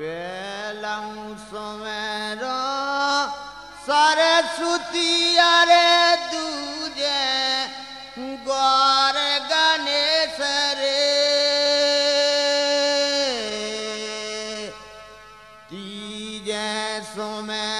পেলাম সমের সরস্বতী আরে দুজে গর গণেশ রে তিজে সমের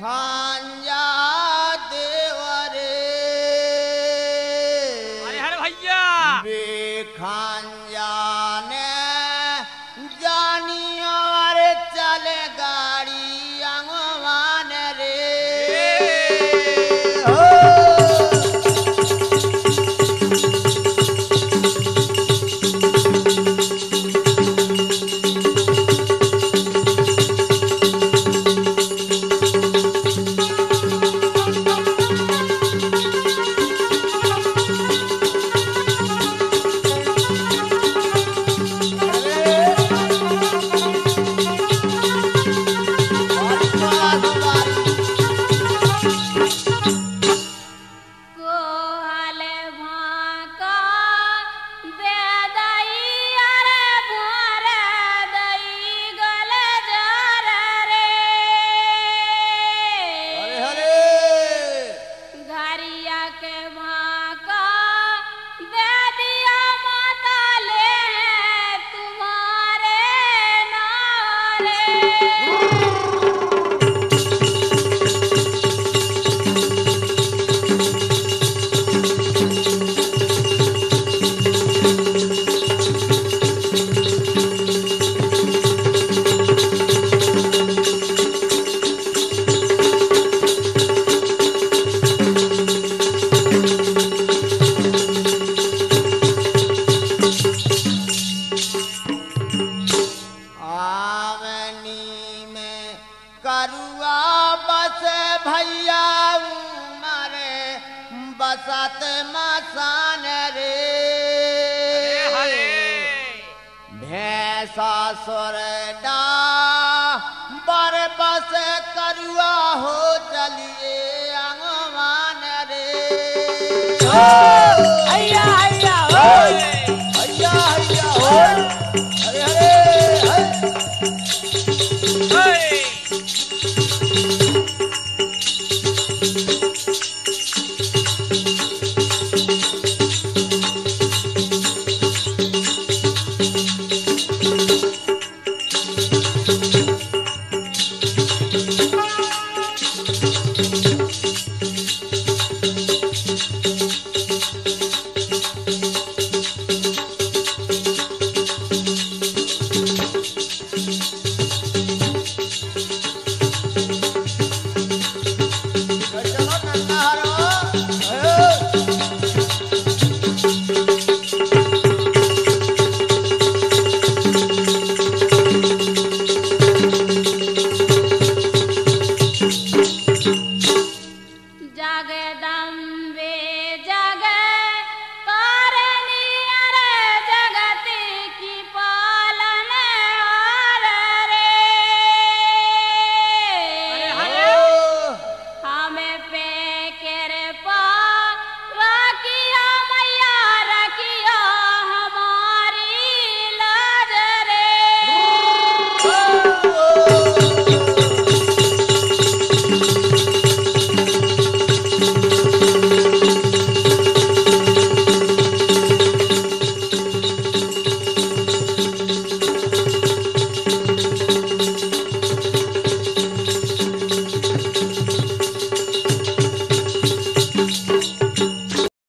खा बरुआ बस भैया मारे बसत मसान रे। भैसा सुर डा बर बस करुआ हो चलिए अंगमान रे।